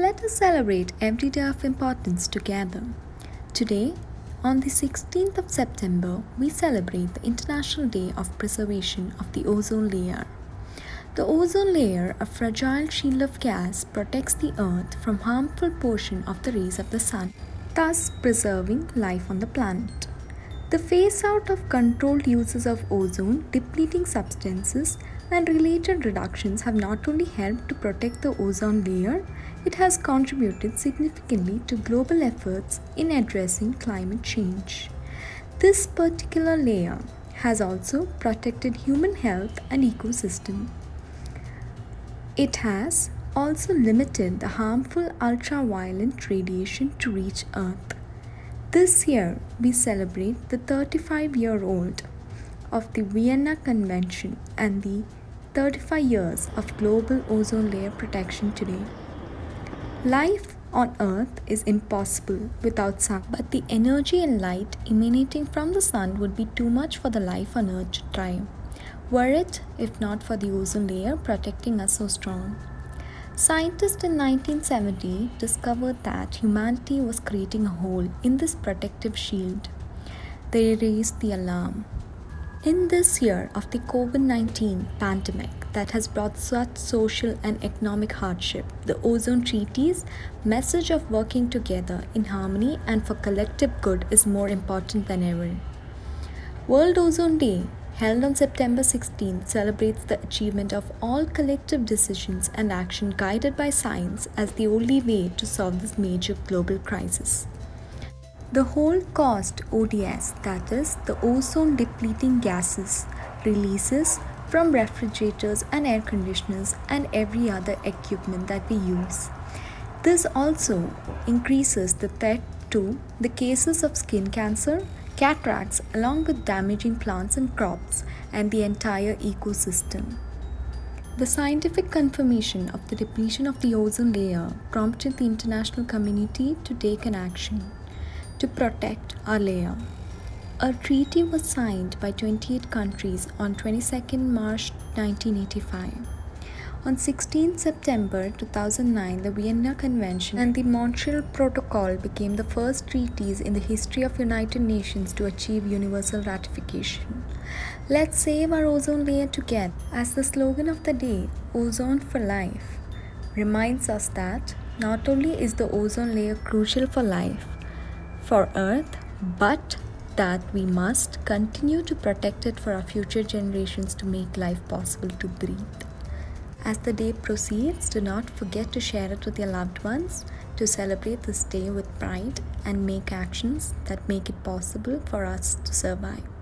Let us celebrate every day of importance together. Today, on the 16th of September, we celebrate the International Day of Preservation of the Ozone Layer. The ozone layer, a fragile shield of gas, protects the earth from harmful portion of the rays of the sun, thus preserving life on the planet. The phase out of controlled uses of ozone depleting substances and related reductions have not only helped to protect the ozone layer, it has contributed significantly to global efforts in addressing climate change. This particular layer has also protected human health and ecosystem. It has also limited the harmful ultraviolet radiation to reach Earth. This year, we celebrate the 35 year old of the Vienna Convention and the 35 years of global ozone layer protection today. Life on Earth is impossible without sun, but the energy and light emanating from the sun would be too much for the life on Earth to thrive. Were it if not for the ozone layer protecting us so strong? Scientists in 1970 discovered that humanity was creating a hole in this protective shield. They raised the alarm. In this year of the COVID 19 pandemic that has brought such social and economic hardship, the Ozone Treaty's message of working together in harmony and for collective good is more important than ever. World Ozone Day held on September 16, celebrates the achievement of all collective decisions and action guided by science as the only way to solve this major global crisis. The whole cost ODS, that is, the ozone depleting gases, releases from refrigerators and air conditioners and every other equipment that we use. This also increases the threat to the cases of skin cancer, cataracts, along with damaging plants and crops and the entire ecosystem. The scientific confirmation of the depletion of the ozone layer prompted the international community to take an action to protect our layer. A treaty was signed by 28 countries on 22 March 1985. On 16 September 2009, the Vienna Convention and the Montreal Protocol became the first treaties in the history of United Nations to achieve universal ratification. Let's save our ozone layer together. As the slogan of the day, Ozone for Life, reminds us that not only is the ozone layer crucial for life, for Earth, but that we must continue to protect it for our future generations to make life possible to breathe. As the day proceeds, do not forget to share it with your loved ones to celebrate this day with pride and make actions that make it possible for us to survive.